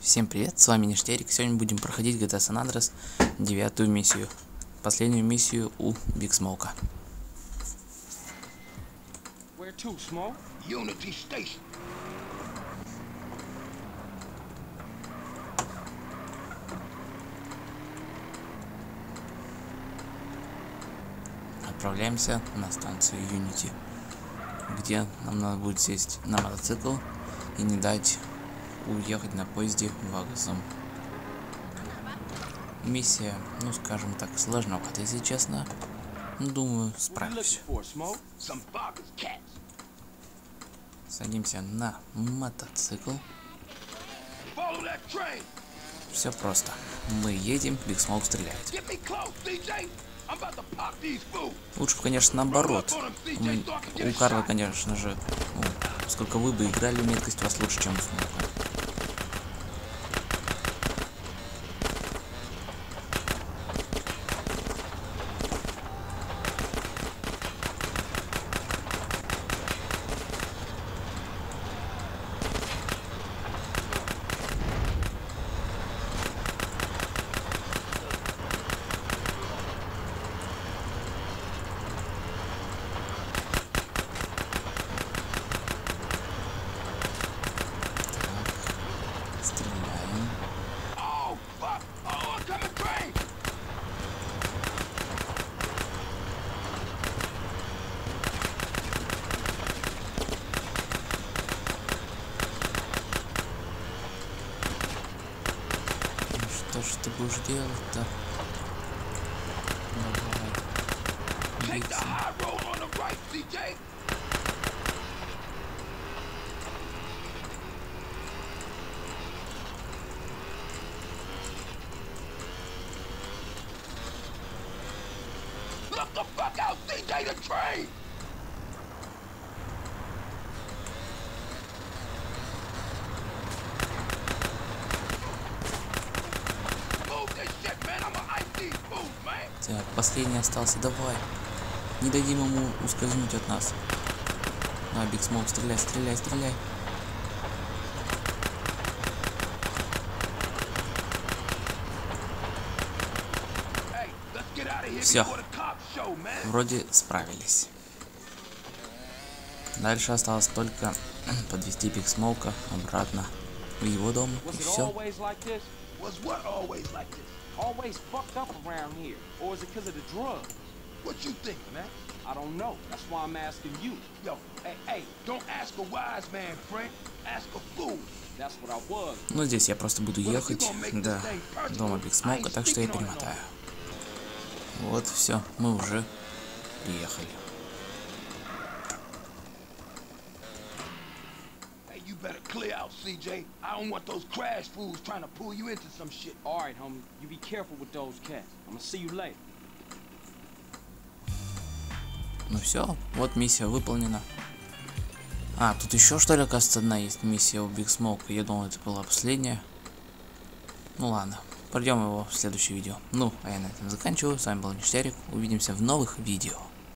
Всем привет, с вами Ништярик. Сегодня будем проходить GTA San Andreas девятую миссию. Последнюю миссию у Биг Смоука. Отправляемся на станцию Unity, где нам надо будет сесть на мотоцикл и не дать уехать на поезде Вагосам. Миссия, ну скажем так, сложновата, если честно. Думаю, справлюсь. Садимся на мотоцикл. Все просто. Мы едем, Биг Смоук стреляет. Лучше, конечно, наоборот. М, У Карла, конечно же, ну, сколько вы бы играли, меткость у вас лучше, чем у Смоука. Стреляем. Ну что ж ты будешь делать-то? Давай. Take the Биться. high road on the right, CJ. Look the fuck out, CJ, the train! Move this shit, man. I'ma ice these fools, man. Так, последний остался, давай. Не дадим ему ускользнуть от нас. На, Биг Смоук, стреляй, стреляй, стреляй. Hey, Вроде справились. Дальше осталось только подвести Биг Смоука обратно в его дом и все. always what always like this? Always fucked up around here? Or is it because of the drugs? What you think, man? I don't know. That's why I'm asking you. Yo, hey, hey, don't ask a wise man, Frank. Ask a fool. That's what I was. Ну, здесь я просто буду ехать до дома Биг Смоука, так что я перемотаю. Вот, все, мы уже приехали. Hey, you better clear out, CJ. I don't want those crash fools trying to pull you into some shit. All right, homie. You be careful with those cats. I'm gonna see you later. Ну все, вот миссия выполнена. А, тут еще что ли, оказывается, одна есть миссия у Биг Смоука. Я думал, это была последняя. Ну ладно, пройдем его в следующее видео. Ну, а я на этом заканчиваю. С вами был Ништярик. Увидимся в новых видео.